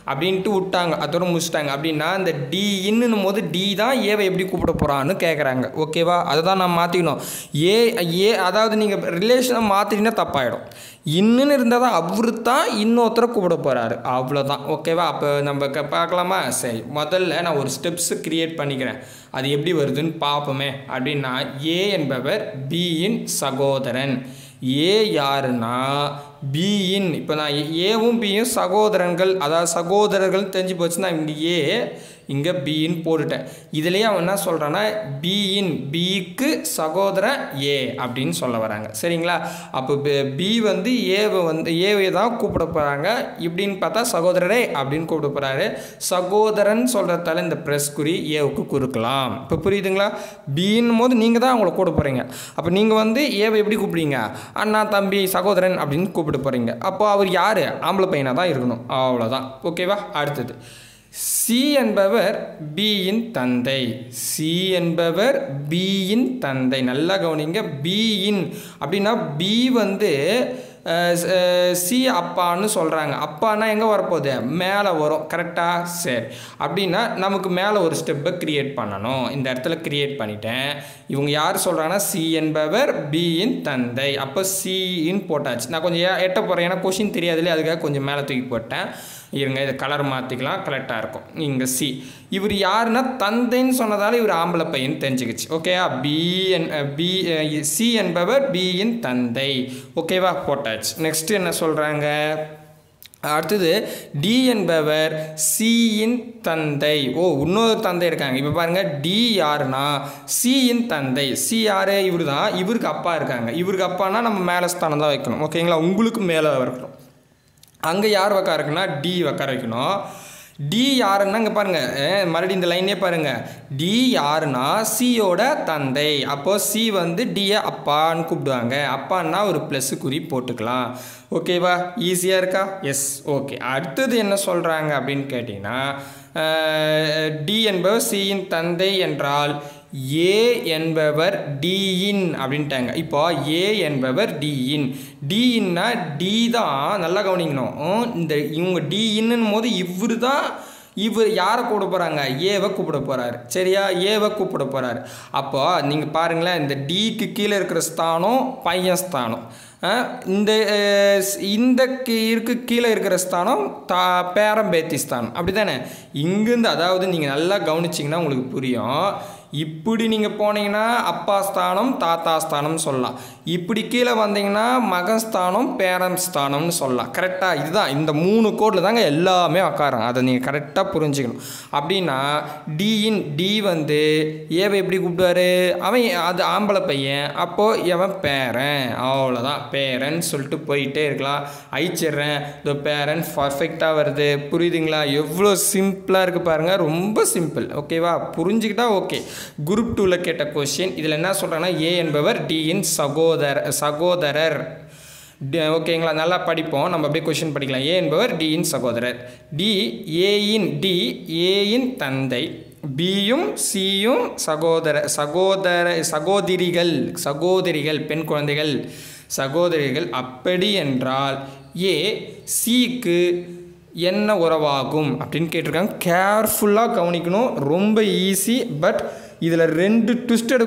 அப்படின்ட்டு விட்டாங்க. அதோட முடிச்சிட்டாங்க. அப்படின்னா அந்த டி இன்னும் போது டி தான் ஏவை எப்படி கூப்பிட போகிறான்னு கேட்குறாங்க ஓகேவா அதை தான் நான் மாற்றிக்கணும் ஏ ஏ அதாவது நீங்கள் ரிலேஷனை மாற்றிட்டீங்கன்னா தப்பாயிடும். இன்னுன்னு இருந்தால் தான் அவரு தான் இன்னொருத்தரை கூப்பிட போகிறாரு அவ்வளோதான் ஓகேவா அப்போ நம்ம க- பார்க்கலாமா? சரி. முதல்ல நான் ஒரு ஸ்டெப்ஸு க்ரியேட் பண்ணிக்கிறேன். அது எப்படி வருதுன்னு பார்ப்போமே. அப்படின்னா ஏ என்பவர் பியின் சகோதரன். ஏ யாருன்னா பியின் இப்போ நான் ஏவும் பியும் சகோதரன்கள் அதாவது சகோதரர்கள் தெரிஞ்சு போச்சுன்னா இங்கே ஏ இங்கே பிஇன்னு போட்டுட்டேன். இதுலேயே அவன் என்ன சொல்கிறான்னா பிஇன் பிக்கு சகோதரன் ஏ அப்படின்னு சொல்ல வராங்க. சரிங்களா? அப்போ பி வந்து ஏவை வந்து ஏவை தான் கூப்பிட போகிறாங்க இப்படின்னு பார்த்தா சகோதரரே அப்படின்னு கூப்பிட போகிறாரு சகோதரன் சொல்கிறதால இந்த ப்ரெஸ் குறி ஏவுக்கு குறுக்கலாம். இப்போ புரியுதுங்களா? பின்னும் போது நீங்கள் தான் அவங்கள கூப்பிட போகிறீங்க அப்போ நீங்கள் வந்து ஏவை எப்படி கூப்பிடுங்க அண்ணா தம்பி சகோதரன் அப்படின்னு கூப்பிட போகிறீங்க அப்போ அவர் யார்? ஆம்பளை பையனாக தான் இருக்கணும். அவ்வளோதான் ஓகேவா அடுத்தது. சி என்பவர் பியின் தந்தை. சி என்பவர் பியின் தந்தை. நல்லா கவனிங்க. பியின் அப்படின்னா பி வந்து சி அப்பான்னு சொல்கிறாங்க அப்பான்னா எங்கே வரப்போகுது? மேலே வரும். கரெக்டாக சரி. அப்படின்னா நமக்கு மேலே ஒரு ஸ்டெப்பை க்ரியேட் பண்ணணும். இந்த இடத்துல க்ரியேட் பண்ணிட்டேன். இவங்க யார் சொல்கிறாங்கன்னா சி என்பவர் பியின் தந்தை. அப்போ சின்னு போட்டாச்சு. நான் கொஞ்சம் எட்ட போகிறேன் ஏன்னா கொஷின் தெரியாதுல்ல அதுக்காக கொஞ்சம் மேலே தூக்கி போட்டேன். இருங்க இதை கலர் மாற்றிக்கலாம் கரெக்டாக இருக்கும். இங்கே சி இவர் யாருன்னா தந்தைன்னு சொன்னதால் இவர் ஆம்பளை பையன் தெரிஞ்சுக்கிச்சு. ஓகேவா பி என் பி சி என்பவர் பியின் தந்தை. ஓகேவா போட்டாச்சு. நெக்ஸ்ட் என்ன சொல்கிறாங்க அடுத்தது டி என்பவர் சியின் தந்தை. ஓ இன்னொரு தந்தை இருக்காங்க. இப்போ பாருங்கள் டி யாருன்னா சியின் தந்தை. சி யாரு? இவர் தான் இவருக்கு அப்பா இருக்காங்க. இவருக்கு அப்பானா நம்ம மேலே ஸ்தானம் தான் வைக்கணும். ஓகேங்களா உங்களுக்கு மேலே இருக்கணும். அங்கே யார் உட்கார இருக்குன்னா டி உட்கார வைக்கணும். டி யாருன்னா இங்கே பாருங்கள் மறுபடியும் இந்த லைனே பாருங்கள் டி யாருன்னா சியோட தந்தை. அப்போது சி வந்து டியை அப்பான்னு கூப்பிடுவாங்க. அப்பான்னா ஒரு ப்ளஸ்ஸு குறி போட்டுக்கலாம். ஓகேவா ஈஸியாக இருக்கா? எஸ் ஓகே அடுத்தது என்ன சொல்கிறாங்க அப்படின்னு கேட்டிங்கன்னா டி என்பவர் சியின் தந்தை என்றால் ஏ என்பவர் டிஇன் அப்படின்ட்டாங்க. இப்போ ஏ என்பவர் டிஇன் டிஇன்னா டி தான் நல்லா கவனிக்கணும். இந்த இவங்க டிஇன்னும் போது இவர் தான் இவர் யாரை கூப்பிட போகிறாங்க ஏவை கூப்பிட போகிறாரு சரியா? ஏவை கூப்பிட போகிறாரு அப்போ நீங்கள் பாருங்களேன் இந்த டிக்கு கீழே இருக்கிற ஸ்தானம் பையன் ஸ்தானம். இந்த இந்த கீ- இருக்கு கீழே இருக்கிற ஸ்தானம் தா பேரம்பேத்தி ஸ்தானம். அப்படி தானே இங்கேருந்து அதாவது நீங்கள் நல்லா கவனிச்சிங்கன்னா உங்களுக்கு புரியும். இப்படி நீங்கள் போனீங்கன்னா அப்பா ஸ்தானம் தாத்தா ஸ்தானம்னு சொல்லலாம். இப்படி கீழே வந்தீங்கன்னா மகன் ஸ்தானம் பேரன் ஸ்தானம்னு சொல்லலாம். கரெக்டாக இதுதான். இந்த மூணு கோடில் தாங்க எல்லாமே உக்காரம் அதை நீங்கள் கரெக்டாக புரிஞ்சுக்கணும். அப்படின்னா டியின் டி வந்து ஏவை எப்படி கூப்பிடுவாரு? அவன் அது ஆம்பளை பையன். அப்போது எவன் பேரன். அவ்வளோதான் பேரன் சொல்லிட்டு போயிட்டே இருக்கலாம். அழிச்சிட்றேன். இந்த பேரன் பர்ஃபெக்டாக வருது. புரியுதுங்களா? எவ்வளோ சிம்பிளாக இருக்குது பாருங்கள் ரொம்ப சிம்பிள் ஓகேவா புரிஞ்சுக்கிட்டா ஓகே குரூப் டூவில் கேட்ட கொஷின் இதில் என்ன சொல்கிறாங்கன்னா ஏ என்பவர் டியின் சகோதர சகோதரர். ஓகேங்களா நல்லா படிப்போம். நம்ம அப்படியே கொஷின் படிக்கலாம். ஏ என்பவர் டியின் சகோதரர். டி ஏயின் டி ஏயின் தந்தை. பியும் சியும் சகோதர சகோதர சகோதரிகள் சகோதரிகள் பெண் குழந்தைகள் சகோதரிகள் அப்படி என்றால் ஏ சிக்கு என்ன உறவாகும் அப்படின்னு கேட்டிருக்காங்க. கேர்ஃபுல்லாக கவனிக்கணும். ரொம்ப ஈஸி பட் இதில் ரெண்டு ட்விஸ்டட்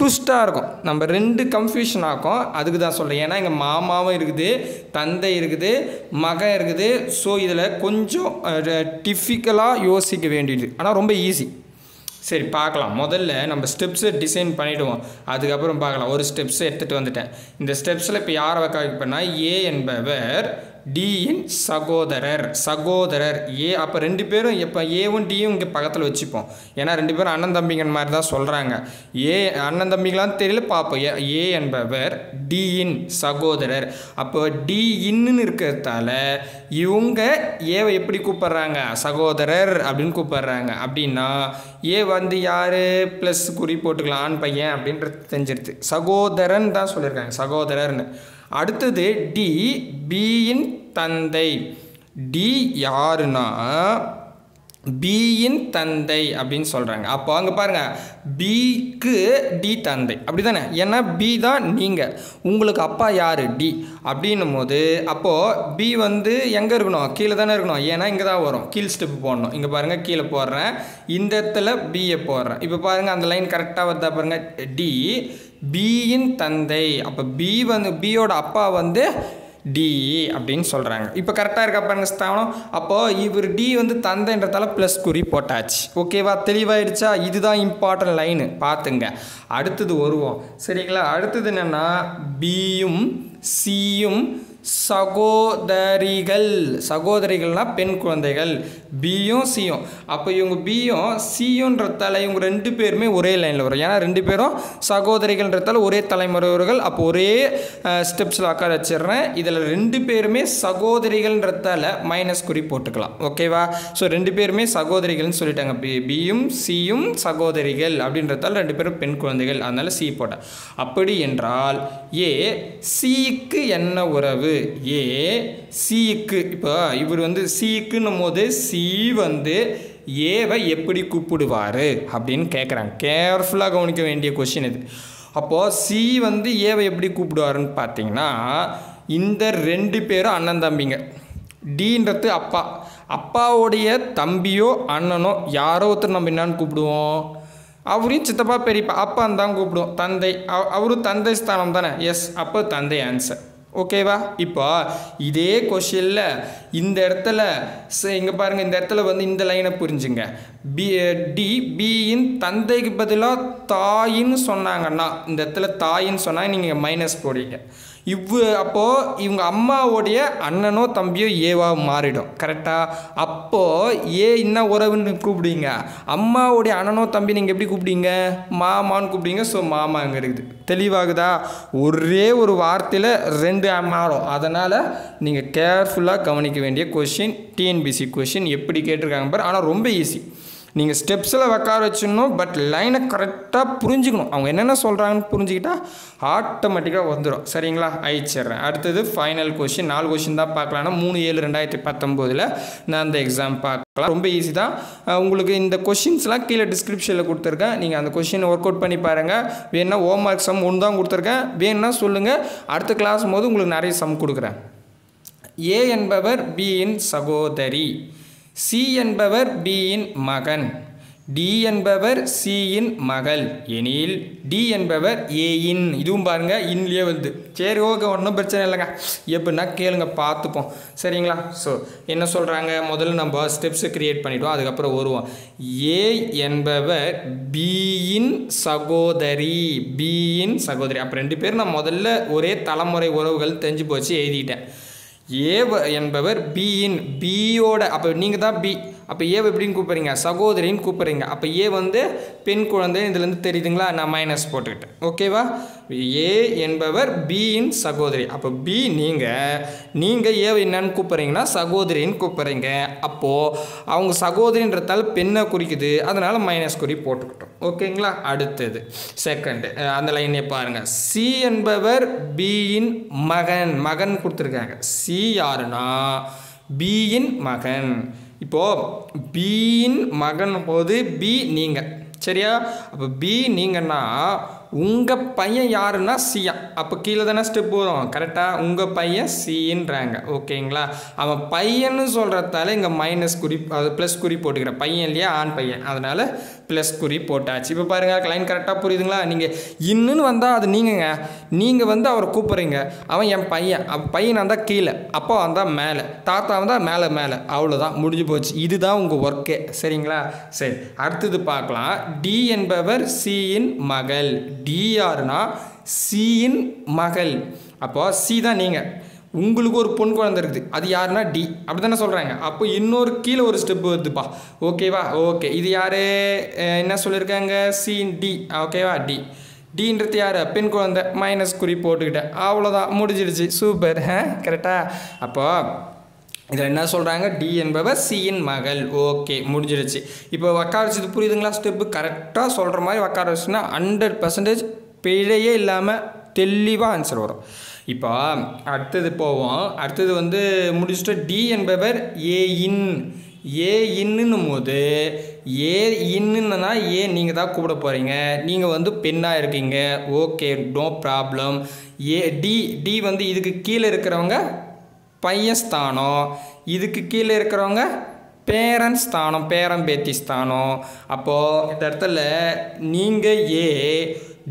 ட்விஸ்ட்டாக இருக்கும். நம்ம ரெண்டு கன்ஃபியூஷன் ஆகும் அதுக்கு தான் சொல்கிறேன் ஏன்னா எங்கள் மாமாவும் இருக்குது தந்தை இருக்குது மகன் இருக்குது. ஸோ இதில் கொஞ்சம் டிஃபிக்கலாக யோசிக்க வேண்டியது. ஆனால் ரொம்ப ஈஸி சரி பார்க்கலாம். முதல்ல நம்ம ஸ்டெப்ஸை டிசைன் பண்ணிவிடுவோம் அதுக்கப்புறம் பார்க்கலாம். ஒரு ஸ்டெப்ஸை எடுத்துகிட்டு வந்துட்டேன். இந்த ஸ்டெப்ஸில் இப்போ யாரை வைக்க ஏ என்பவர் டியின் சகோதரர். சகோதரர் ஏ அப்போ ரெண்டு பேரும் இப்போ ஏவும் டியும் இங்கே பக்கத்தில் வச்சுப்போம். ஏன்னா ரெண்டு பேரும் அண்ணன் தம்பிங்கன் மாதிரி தான் சொல்கிறாங்க ஏ அண்ணன் தம்பிங்களாம் தெரியல பார்ப்போம். ஏ ஏ என்பவர் டியின் சகோதரர். அப்போ டி இன்னு இருக்கிறதால இவங்க ஏவை எப்படி கூப்பிட்றாங்க? சகோதரர் அப்படின்னு கூப்பிட்றாங்க. அப்படின்னா ஏ வந்து யார்? ப்ளஸ் குறி போட்டுக்கலாம் ஆண் பையன் அப்படின்றது தெரிஞ்சிருது. சகோதரன் தான் சொல்லியிருக்காங்க. சகோதரர்னு. அடுத்தது டி பியின் தந்தை. டி யாருன்னா பியின் தந்தை அப்படின்னு சொல்கிறாங்க அப்போ அங்கே பாருங்கள் பிக்கு டி தந்தை. அப்படி தானே ஏன்னா பி தான் நீங்கள் உங்களுக்கு அப்பா யார்? டி அப்படின்னும் போது அப்போது பி வந்து எங்கே இருக்கணும்? கீழே தானே இருக்கணும். ஏன்னா இங்கே தான் வரும். கீழ் ஸ்டெப் போடணும். இங்கே பாருங்கள் கீழே போடுறேன். இந்த இடத்துல பியை போடுறேன். இப்போ பாருங்கள் அந்த லைன் கரெக்டாக வருதா பாருங்கள் டி பியின் தந்தை. அப்போ பி வந்து பியோட அப்பா வந்து டி அப்படின்னு சொல்கிறாங்க இப்போ கரெக்டாக இருக்கா பாருங்க ஸ்தாபனம் அப்போது இவர் டி வந்து தந்தைன்றதால ப்ளஸ் குறி போட்டாச்சு. ஓகேவா தெளிவாயிடுச்சா? இதுதான் இம்பார்ட்டன்ட் லைனு பார்த்துங்க. அடுத்தது வருவோம். சரிங்களா? அடுத்தது என்னென்னா பியும் சியும் சகோதரிகள். சகோதரிகள்னால் பெண் குழந்தைகள். பியும் சியும் அப்போ இவங்க பியும் சியுன்றதால இவங்க ரெண்டு பேருமே ஒரே லைனில் வரும். ஏன்னா ரெண்டு பேரும் சகோதரிகள்ன்றதால ஒரே தலைமுறைவர்கள் அப்போ ஒரே ஸ்டெப்ஸில் உட்கார வச்சிடுறேன். இதில் ரெண்டு பேருமே சகோதரிகள்ன்றதால மைனஸ் குறி போட்டுக்கலாம். ஓகேவா ஸோ ரெண்டு பேருமே சகோதரிகள்னு சொல்லிட்டாங்க. பி பியும் சியும் சகோதரிகள் அப்படின்றதால ரெண்டு பேரும் பெண் குழந்தைகள். அதனால் சி போட்டேன். அப்படி என்றால் ஏ சிக்கு என்ன உறவு? ஏ சிக்கு. இப்போ இவர் வந்து சிக்குன்னும் போது சி வந்து ஏவை எப்படி கூப்பிடுவார் அப்படின்னு கேட்குறாங்க கேர்ஃபுல்லாக கவனிக்க வேண்டிய கொஷின் இது. அப்போது சி வந்து ஏவை எப்படி கூப்பிடுவாருன்னு பார்த்தீங்கன்னா இந்த ரெண்டு பேரும் அண்ணன் தம்பிங்க. டீன்றது அப்பா. அப்பாவுடைய தம்பியோ அண்ணனோ யாரோ ஒருத்தர் நம்ம என்னான்னு கூப்பிடுவோம். அவரையும் சித்தப்பா பெரியப்பா அப்பான்னு தான் கூப்பிடுவோம். தந்தை அவரும் தந்தை ஸ்தானம் தானே? எஸ் அப்போ தந்தை ஆன்சர் ஓகேவா இப்போ இதே கொஷினில் இந்த இடத்துல இங்கே பாருங்கள் இந்த இடத்துல வந்து இந்த லைனை புரிஞ்சுங்க. பி டி பியின் தந்தைக்கு பதிலாக தாயின்னு சொன்னாங்கன்னா இந்த இடத்துல தாயின்னு சொன்னால் நீங்கள் மைனஸ் போடுவீங்க. இவ் அப்போது இவங்க அம்மாவுடைய அண்ணனோ தம்பியோ ஏவாக மாறிடும். கரெக்டாக அப்போது ஏ என்ன உறவுன்னு கூப்பிடுவீங்க. அம்மாவுடைய அண்ணனோ தம்பி நீங்கள் எப்படி கூப்பிடுங்க மாமான்னு கூப்பிடுங்க ஸோ மாமா அங்கே இருக்குது. தெளிவாகுதா? ஒரே ஒரு வார்த்தையில் ரெண்டு மாறும். அதனால் நீங்கள் கேர்ஃபுல்லாக கவனிக்க வேண்டிய கொஷின் டிஎன்பிசி கொஷின் எப்படி கேட்டிருக்காங்க பாரு. ஆனால் ரொம்ப ஈஸி நீங்கள் ஸ்டெப்ஸில் உட்கார வச்சிடணும் பட் லைனை கரெக்டாக புரிஞ்சுக்கணும். அவங்க என்னென்ன சொல்கிறாங்கன்னு புரிஞ்சுக்கிட்டா ஆட்டோமேட்டிக்காக வந்துடும் சரிங்களா? அழிச்சிட்றேன். அடுத்தது ஃபைனல் கொஷின் நாலு கொஷின் தான் பார்க்கலாம்னா மூணு ஏழு ரெண்டாயிரத்தி பத்தொம்போதில் நான் அந்த எக்ஸாம் பார்க்கலாம். ரொம்ப ஈஸி தான். உங்களுக்கு இந்த கொஷின்ஸ்லாம் கீழே டிஸ்கிரிப்ஷனில் கொடுத்துருக்கேன். நீங்கள் அந்த கொஷினை ஒர்க் அவுட் பண்ணி பாருங்கள் வேணுன்னா ஹோம் ஒர்க் சம் ஒன்று தான் கொடுத்துருக்கேன். வேணுன்னா சொல்லுங்கள் அடுத்த கிளாஸ் போது உங்களுக்கு நிறைய சம் கொடுக்குறேன். ஏ என்பவர் பியின் சகோதரி. சி என்பவர் பியின் மகன். டி என்பவர் சியின் மகள். எனில் டி என்பவர் ஏயின் இதுவும் பாருங்க இன்லேயே வருது. சரி ஓகே ஒன்றும் பிரச்சனை இல்லைங்க. எப்படின்னா கேளுங்க பார்த்துப்போம். சரிங்களா? ஸோ என்ன சொல்கிறாங்க முதல்ல நம்ம ஸ்டெப்ஸை க்ரியேட் பண்ணிவிடுவோம் அதுக்கப்புறம் வருவோம். ஏ என்பவர் பியின் சகோதரி. பியின் சகோதரி. அப்போ ரெண்டு பேரும் நான் முதல்ல ஒரே தலைமுறை உறவுகள் தெரிஞ்சு போச்சு எழுதிட்டேன். ஏ என்பவர் பியின் பியோட அப்போ நீங்கள் தான் பி அப்போ ஏவை எப்படின்னு கூப்பிட்றீங்க? சகோதரின்னு கூப்பிட்றீங்க. அப்போ ஏ வந்து பெண் குழந்தை இதுலேருந்து தெரியுதுங்களா? நான் மைனஸ் போட்டுக்கிட்டேன். ஓகேவா ஏ என்பவர் பியின் சகோதரி. அப்போ பி நீங்கள் நீங்கள் ஏவை என்னன்னு கூப்பிட்றீங்கன்னா சகோதரின்னு கூப்பிட்றீங்க. அப்போது அவங்க சகோதரின்றதால் பெண்ணை குறிக்குது. அதனால் மைனஸ் குறி போட்டுக்கிட்டோம். ஓகேங்களா அடுத்தது செகண்டு அந்த லைனே பாருங்கள் சி என்பவர் பியின் மகன். மகன் கொடுத்துருக்காங்க. சி யாருன்னா? பியின் மகன். இப்போது பியின் மகன் போது பி நீங்கள் சரியா? அப்போ பி நீங்கன்னா உங்கள் பையன் யாருன்னா சியா. அப்போ கீழே தானே ஸ்டெப் வரும் கரெக்டாக உங்கள் பையன் சின்றாங்க. ஓகேங்களா? அவன் பையன்னு சொல்கிறதால இங்கே மைனஸ் குறி அது ப்ளஸ் குறி போட்டுக்கிறேன். பையன் இல்லையா? ஆண் பையன். அதனால் ப்ளஸ் குறி போட்டாச்சு. இப்போ பாருங்கள் லைன் கரெக்டாக புரியுதுங்களா? நீங்கள் இன்னுன்னு வந்தால் அது நீங்கங்க. நீங்கள் வந்து அவரை கூப்பிட்றீங்க. அவன் என் பையன். அவன் பையன் வந்தால் கீழே. அப்பா வந்தால் மேலே. தாத்தா வந்தால் மேலே மேலே. அவ்வளோதான் முடிஞ்சு போச்சு. இதுதான் உங்கள் ஒர்க்கே சரிங்களா? சரி. அடுத்தது பார்க்கலாம். டி என்பவர் சியின் மகள். டிஆர்னா சியின் மகள். அப்போது சி தான் நீங்கள் உங்களுக்கு ஒரு பொன் குழந்தை இருக்குது. அது யாருன்னா டி. அப்படி தானே சொல்கிறாங்க அப்போ இன்னொரு கீழே ஒரு ஸ்டெப் வருதுப்பா. ஓகேவா ஓகே இது யார்? என்ன சொல்லியிருக்காங்க சீன் டி ஓகேவா டி டீன்றது யார்? பெண் குழந்தை. மைனஸ் குறி போட்டுக்கிட்டேன். அவ்வளோதான் முடிஞ்சிடுச்சு. சூப்பர் கரெக்டாக அப்போ இதில் என்ன சொல்கிறாங்க டி என்பவர் சியின் மகள். ஓகே முடிஞ்சிடுச்சு. இப்போ உக்கார வச்சது புரியுதுங்களா? ஸ்டெப்பு கரெக்டாக சொல்கிற மாதிரி உக்கார வச்சுன்னா ஹண்ட்ரட் பர்சன்டேஜ் பிழையே இல்லாமல் தெளிவாக ஆன்சர் வரும். இப்போ அடுத்தது போவோம். அடுத்தது வந்து முடிச்சுட்டு டி என்பவர் ஏ இன் ஏ இன்னும் போது ஏ இன்னுன்னா ஏ நீங்கள் தான் கூப்பிட போகிறீங்க நீங்கள் வந்து பெண்ணாக இருக்கீங்க. Okay no problem A D D வந்து இதுக்கு கீழே இருக்கிறவங்க பையன் ஸ்தானம். இதுக்கு கீழே இருக்கிறவங்க பேரன் ஸ்தானம் பேரம்பேத்தி ஸ்தானம். அப்போது இந்த இடத்துல நீங்கள் ஏ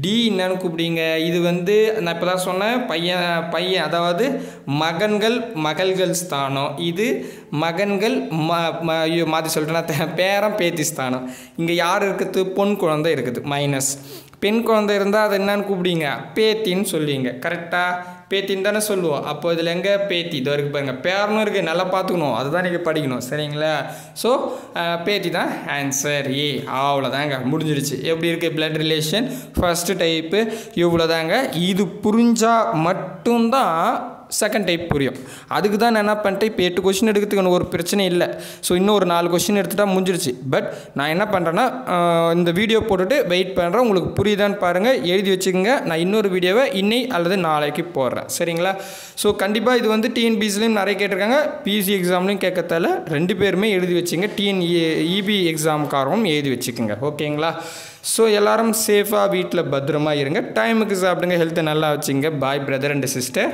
டி என்னன்னு கூப்பிடுங்க இது வந்து நான் இப்போ தான் சொன்னேன் பையன் பையன் அதாவது மகன்கள் மகள்கள் ஸ்தானம். இது மகன்கள் ம ஐயோ மாற்றி சொல்லிட்டேன்னா பேரம் பேத்தி ஸ்தானம். இங்கே யார் இருக்குது? பொன் குழந்தை இருக்குது மைனஸ் பெண் குழந்தை இருந்தால் அதை என்னன்னு கூப்பிடுங்க பேத்தின்னு சொல்லுவீங்க கரெக்டாக பேத்தின்னு தானே சொல்லுவோம். அப்போ இதில் எங்கே பேத்தி? இதோ இருக்குது பாருங்கள் பேரனும் இருக்குது நல்லா பார்த்துக்கணும். அதுதான் நீங்கள் படிக்கணும். சரிங்களா? ஸோ பேத்தி தான் ஆன்சர் ஏ அவ்வளோதாங்க முடிஞ்சிடுச்சு எப்படி இருக்குது பிளட் ரிலேஷன் ஃபஸ்ட்டு டைப்பு இவ்வளோதாங்க இது புரிஞ்சால் மட்டும்தான் செகண்ட் டைப் புரியும். அதுக்கு தான் நான் என்ன பண்ணிட்டேன்? இப்போ எட்டு கொஷின் எடுக்கிறதுக்கு எனக்கு ஒரு பிரச்சனை இல்லை. ஸோ இன்னும் ஒரு நாலு கொஷின் எடுத்துட்டா முடிஞ்சிருச்சு. பட் நான் என்ன பண்ணுறேன்னா இந்த வீடியோ போட்டுட்டு வெயிட் பண்ணுறேன் உங்களுக்கு புரியுதான்னு பாருங்கள் எழுதி வச்சுக்கோங்க. நான் இன்னொரு வீடியோவை இன்னை அல்லது நாளைக்கு போடுறேன். சரிங்களா? ஸோ கண்டிப்பாக இது வந்து டிஎன்பிசிலையும் நிறைய கேட்டிருக்காங்க. பிசி எக்ஸாம்லையும் கேட்கறதால ரெண்டு பேருமே எழுதி வச்சுங்க. டிஎன் இபி எக்ஸாமுக்காகவும் எழுதி வச்சுக்கோங்க. ஓகேங்களா? ஸோ எல்லாரும் சேஃபாக வீட்டில் பத்திரமா இருங்க. டைமுக்கு சாப்பிடுங்க. ஹெல்த்தை நல்லா வச்சுங்க. பாய் பிரதர் அண்ட் சிஸ்டர்